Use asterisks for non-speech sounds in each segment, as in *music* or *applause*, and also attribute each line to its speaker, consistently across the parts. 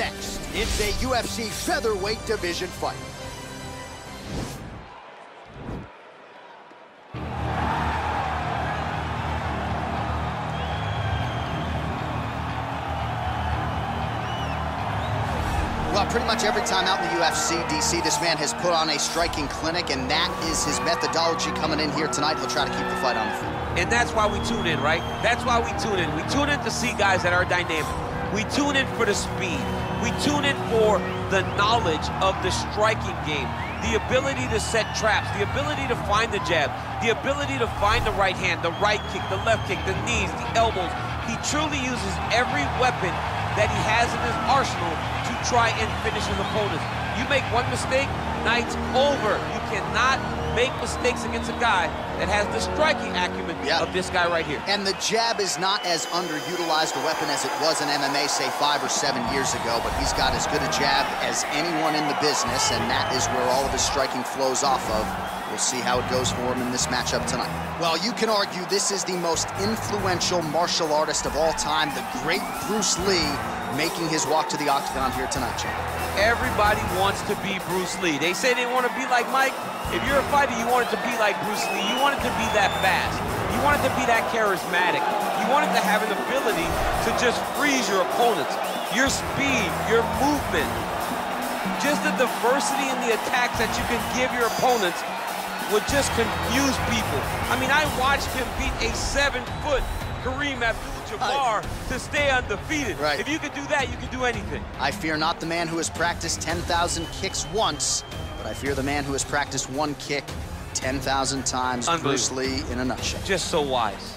Speaker 1: next. It's a UFC featherweight division fight. Well, pretty much every time out in the UFC, DC, this man has put on a striking clinic, and that is his methodology coming in here tonight. He'll try to keep the fight on the feet.
Speaker 2: And that's why we tune in, right? That's why we tune in. We tune in to see guys that are dynamic. We tune in for the speed. We tune in for the knowledge of the striking game, the ability to set traps, the ability to find the jab, the ability to find the right hand, the right kick, the left kick, the knees, the elbows. He truly uses every weapon that he has in his arsenal to try and finish his opponents. You make one mistake, night's over. You cannot make mistakes against a guy that has the striking acumen
Speaker 1: yeah.
Speaker 2: of this guy right here.
Speaker 1: And the jab is not as underutilized a weapon as it was in MMA, say, five or seven years ago, but he's got as good a jab as anyone in the business, and that is where all of his striking flows off of. We'll see how it goes for him in this matchup tonight. Well, you can argue this is the most influential martial artist of all time, the great Bruce Lee, making his walk to the octagon here tonight, champ.
Speaker 2: Everybody wants to be Bruce Lee. They say they want to be like Mike. If you're a fighter, you want it to be like Bruce Lee. You want it to be that fast. You want it to be that charismatic. You want it to have an ability to just freeze your opponents. Your speed, your movement, just the diversity in the attacks that you can give your opponents would just confuse people. I mean, I watched him beat a seven-foot Kareem Abdul-Jabbar to stay undefeated.
Speaker 1: Right.
Speaker 2: If you could do that, you could do anything.
Speaker 1: I fear not the man who has practiced 10,000 kicks once, but I fear the man who has practiced one kick 10,000 times. Bruce Lee in a nutshell.
Speaker 2: Just so wise.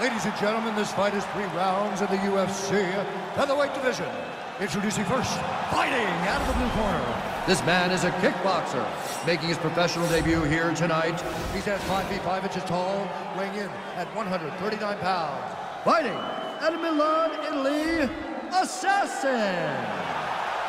Speaker 3: Ladies and gentlemen, this fight is three rounds in the UFC featherweight division. Introducing first, fighting out of the blue corner. This man is a kickboxer, making his professional debut here tonight. He stands 5 feet 5 inches tall, weighing in at 139 pounds. Fighting out of Milan, Italy, Assassin.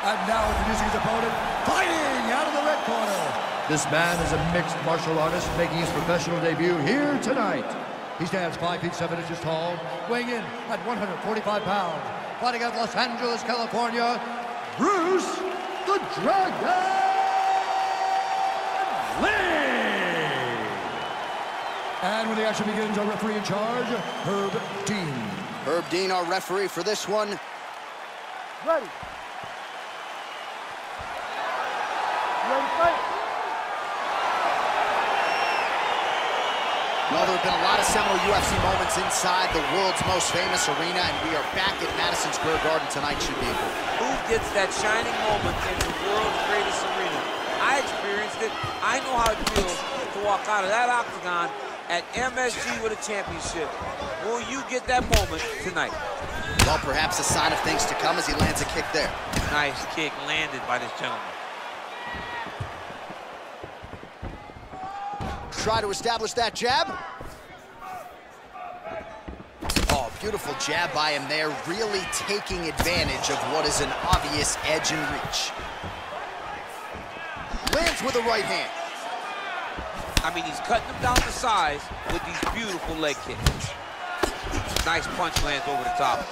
Speaker 3: And now introducing his opponent, fighting out of the red corner. This man is a mixed martial artist, making his professional debut here tonight. He stands 5 feet 7 inches tall, weighing in at 145 pounds. Fighting out of Los Angeles, California, Bruce the Dragon Lee! And when the action begins, our referee in charge, Herb Dean.
Speaker 1: Herb Dean, our referee for this one.
Speaker 3: Ready. Ready, fight.
Speaker 1: Well, there have been a lot of seminal UFC moments inside the world's most famous arena, and we are back at Madison Square Garden tonight. Should be important.
Speaker 2: Who gets that shining moment in the world's greatest arena? I experienced it. I know how it feels to walk out of that octagon at MSG with a championship. Will you get that moment tonight?
Speaker 1: Well, perhaps a sign of things to come as he lands a kick there.
Speaker 2: Nice kick landed by this gentleman.
Speaker 1: Try to establish that jab. Oh, beautiful jab by him there, really taking advantage of what is an obvious edge and reach. Lands with a right hand.
Speaker 2: I mean, he's cutting them down to size with these beautiful leg kicks. Nice punch lands over the top.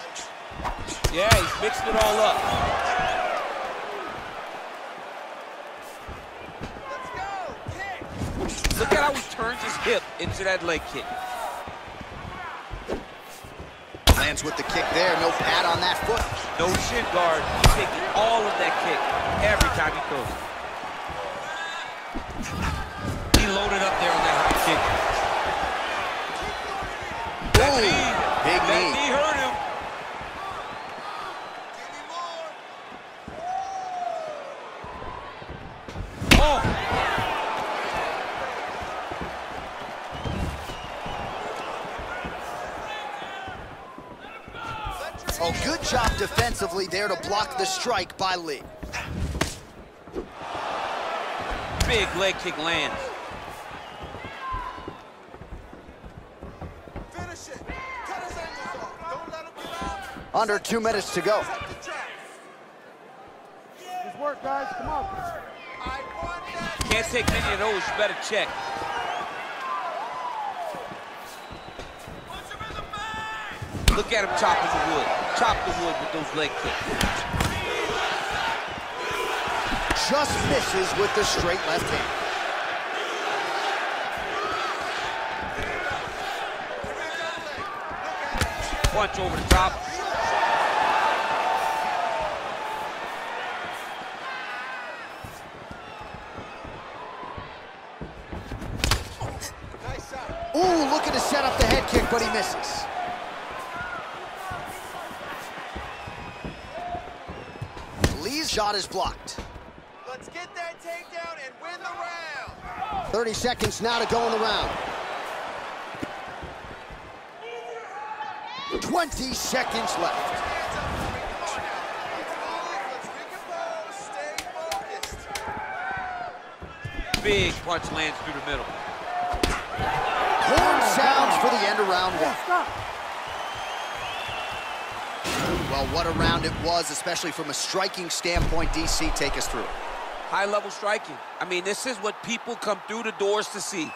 Speaker 2: Yeah, he's mixing it all up. Look at how he turns his hip into that leg kick.
Speaker 1: Lands with the kick there, no pad on that foot.
Speaker 2: No shin guard. He's taking all of that kick every time he throws it. He loaded up there on that high kick. That
Speaker 1: Boom.
Speaker 2: knee,
Speaker 1: Big
Speaker 2: that
Speaker 1: knee.
Speaker 2: knee hurt him. Oh,
Speaker 1: Oh, good job defensively there to block the strike by Lee.
Speaker 2: big leg kick lands.
Speaker 4: Finish it. Cut his off. Don't let him get out.
Speaker 1: Under two minutes to go.
Speaker 4: Set the trap.
Speaker 3: Good work, guys. Come on.
Speaker 4: I want that.
Speaker 2: Can't take many of those. You better check. Look at him chopping the wood. Chop the wood with those leg kicks.
Speaker 1: Just misses with the straight left hand.
Speaker 2: Punch over the top.
Speaker 1: Ooh, looking to set up the head kick, but he misses. Shot is blocked.
Speaker 4: Let's get that takedown and win the round.
Speaker 1: 30 seconds now to go in the round. 20 seconds left.
Speaker 4: Hands up for me. Come on now. Let's move. Let's recompose. Stay focused.
Speaker 2: Big punch lands through the middle.
Speaker 1: Horn sounds for the end of round one. Well, what a round it was, especially from a striking standpoint. DC, take us through.
Speaker 2: High-level striking. I mean, this is what people come through the doors to see.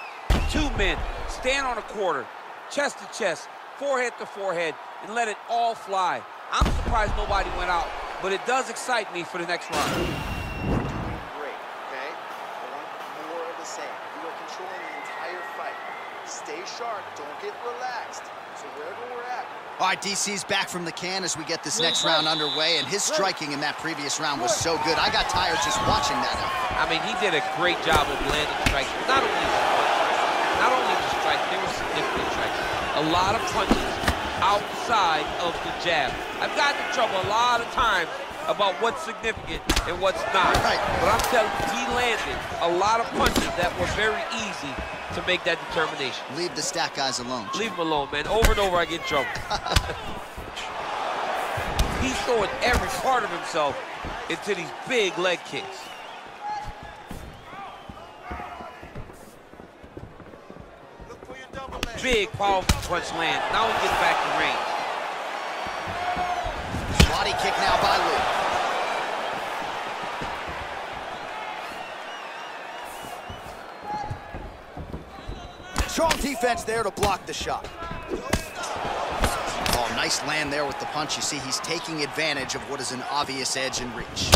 Speaker 2: Two men stand on a quarter, chest to chest, forehead to forehead, and let it all fly. I'm surprised nobody went out, but it does excite me for the next round.
Speaker 4: Great, okay? I want more of the same. You are controlling the entire fight. Stay sharp. Don't get relaxed. So wherever we're at,
Speaker 1: All right, DC's back from the can as we get this next round underway, and his striking in that previous round was so good. I got tired just watching that.
Speaker 2: I mean, he did a great job of landing strikes. Not only the punches, not only the strikes, there were significant strikes. A lot of punches outside of the jab. I've gotten in trouble a lot of times about what's significant and what's not.
Speaker 1: Right.
Speaker 2: But I'm telling you, he landed a lot of punches that were very easy to make that determination.
Speaker 1: Leave the stat guys alone.
Speaker 2: Leave them alone, man. Over and over, I get in trouble. *laughs* He's throwing every part of himself into these big leg kicks.
Speaker 4: look for your double leg.
Speaker 2: Big, powerful punch land. Now he gets back to range.
Speaker 1: Body kick now by Lee. Strong defense there to block the shot. Oh, nice land there with the punch. You see, he's taking advantage of what is an obvious edge and reach.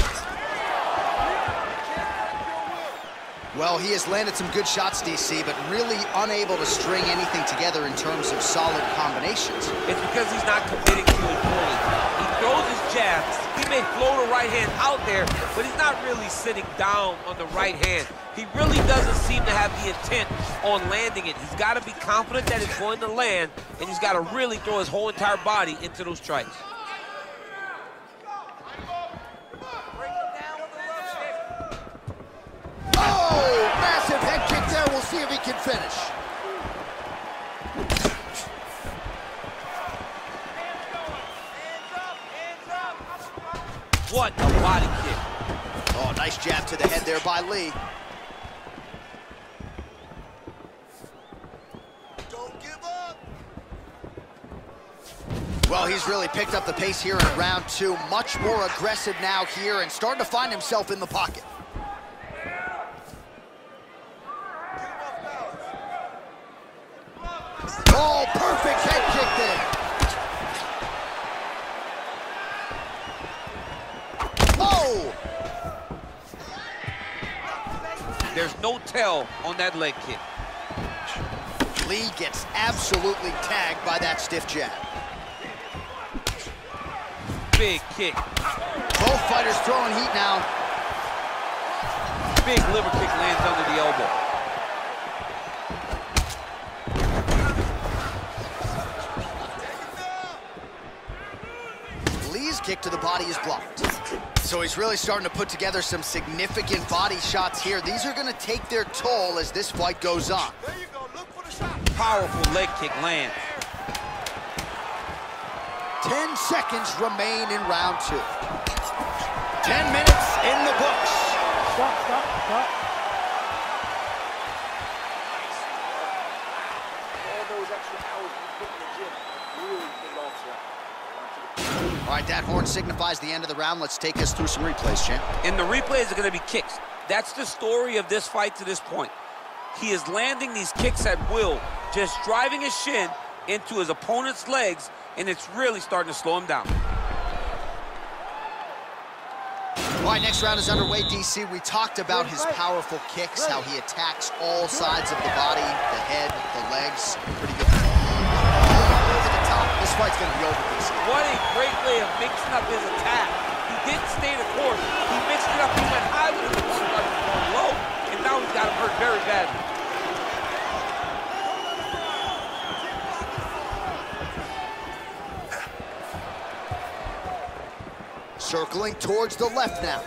Speaker 1: Well, he has landed some good shots, DC, but really unable to string anything together in terms of solid combinations.
Speaker 2: It's because he's not committing to it fully. He jab. He may float a right hand out there, but he's not really sitting down on the right hand. He really doesn't seem to have the intent on landing it. He's got to be confident that it's going to land, and he's got to really throw his whole entire body into those strikes.
Speaker 4: The.
Speaker 1: Oh, massive head kick there. We'll see if he can finish.
Speaker 2: What a body kick.
Speaker 1: Oh, nice jab to the head there by Lee.
Speaker 4: Don't give up.
Speaker 1: Well, he's really picked up the pace here in round two. Much more aggressive now here and starting to find himself in the pocket.
Speaker 4: Get him off balance.
Speaker 1: Oh, perfect head kick there. Oh!
Speaker 2: There's no tell on that leg kick.
Speaker 1: Lee gets absolutely tagged by that stiff jab.
Speaker 2: Big kick.
Speaker 1: Both fighters throwing heat now.
Speaker 2: Big liver kick lands under the elbow.
Speaker 1: Kick to the body is blocked. So he's really starting to put together some significant body shots here. These are going to take their toll as this fight goes on.
Speaker 4: There you go. Look for the shot.
Speaker 2: Powerful leg kick lands.
Speaker 1: 10 seconds remain in round two. 10 minutes in the books.
Speaker 4: All those extra hours you put in the gym really paid off tonight.
Speaker 1: All right, that horn signifies the end of the round. Let's take us through some replays, champ.
Speaker 2: And the replays are going to be kicks. That's the story of this fight to this point. He is landing these kicks at will, just driving his shin into his opponent's legs, and it's really starting to slow him down.
Speaker 1: All right, next round is underway, DC. We talked about his powerful kicks, how he attacks all sides of the body, the head, the legs. Pretty good. Fight's going to be over, DC.
Speaker 2: What a great way of mixing up his attack. He didn't stay the course. He mixed it up. He went high with his opponent, going low, and now he's got him hurt very badly.
Speaker 1: Circling towards the left now.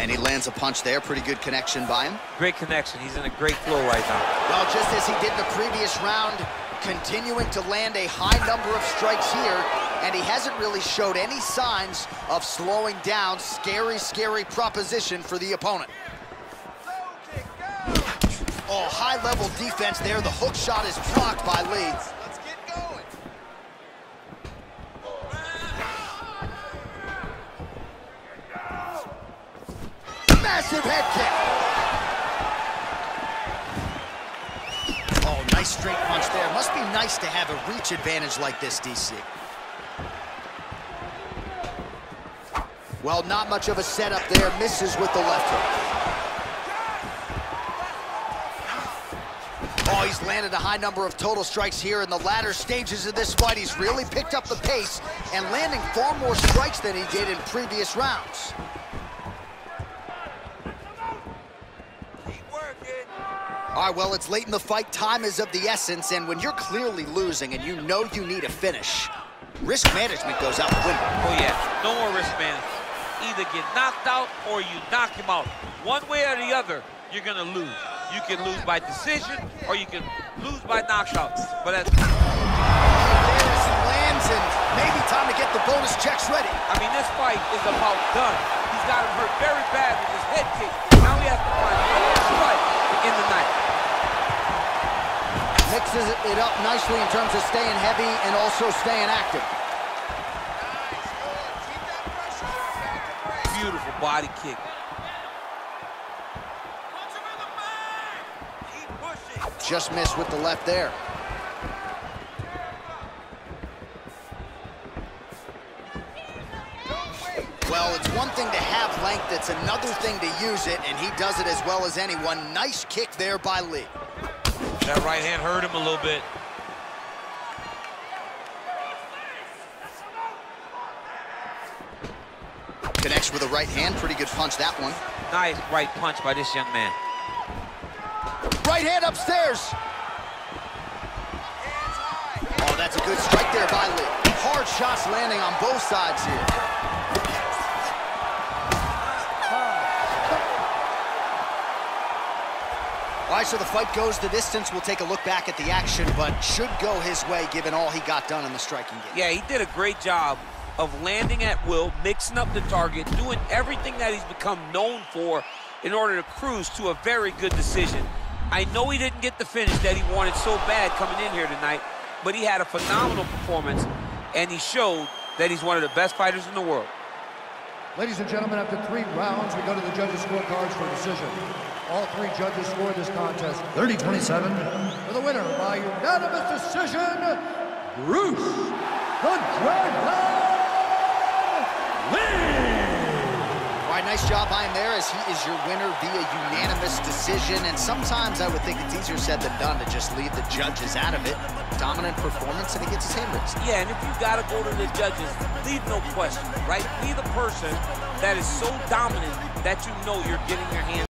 Speaker 1: And he lands a punch there. Pretty good connection by him.
Speaker 2: Great connection. He's in a great flow right now.
Speaker 1: Well, just as he did the previous round, continuing to land a high number of strikes here, and he hasn't really showed any signs of slowing down. Scary, scary proposition for the opponent. Oh, high-level defense there. The hook shot is blocked by Lee. Massive head kick. Oh, nice straight punch there. Must be nice to have a reach advantage like this, DC. Well, not much of a setup there. Misses with the left hook. Oh, he's landed a high number of total strikes here in the latter stages of this fight. He's really picked up the pace and landing far more strikes than he did in previous rounds. All right, well, it's late in the fight. Time is of the essence, and when you're clearly losing and you know you need a finish, risk management goes out the window.
Speaker 2: Oh, yeah. No more risk management. Either get knocked out or you knock him out. One way or the other, you're going to lose. You can lose by decision or you can lose by knockout. But that's,
Speaker 1: There's lands, and maybe time to get the bonus checks ready.
Speaker 2: I mean, this fight is about done. He's got him hurt very bad with his head kick. Now he has to find one strike in the night.
Speaker 1: Mixes it up nicely in terms of staying heavy and also staying active.
Speaker 4: Nice, good. Keep that pressure on. Back to brace.
Speaker 2: Beautiful body kick.
Speaker 1: Just missed with the left there. Well, it's one thing to have length, it's another thing to use it, and he does it as well as anyone. Nice kick there by Lee.
Speaker 2: That right hand hurt him a little bit.
Speaker 1: Connects with a right hand, pretty good punch that one.
Speaker 2: Nice right punch by this young man.
Speaker 1: Right hand upstairs. Oh, that's a good strike there by Lee. Hard shots landing on both sides here. All right, so the fight goes the distance. We'll take a look back at the action, but should go his way given all he got done in the striking game.
Speaker 2: Yeah, he did a great job of landing at will, mixing up the target, doing everything that he's become known for in order to cruise to a very good decision. I know he didn't get the finish that he wanted so bad coming in here tonight, but he had a phenomenal performance, and he showed that he's one of the best fighters in the world.
Speaker 3: Ladies and gentlemen, after three rounds, we go to the judges' scorecards for a decision. All three judges scored this contest 30-27 for the winner by unanimous decision, Bruce the Dragon Lee.
Speaker 1: All right, nice job by him there as he is your winner via unanimous decision. And sometimes I would think it's easier said than done to just leave the judges out of it. Dominant performance, and he gets his hand raised.
Speaker 2: Yeah, and if you gotta go to the judges, leave no question, right? Be the person that is so dominant that you know you're getting your hands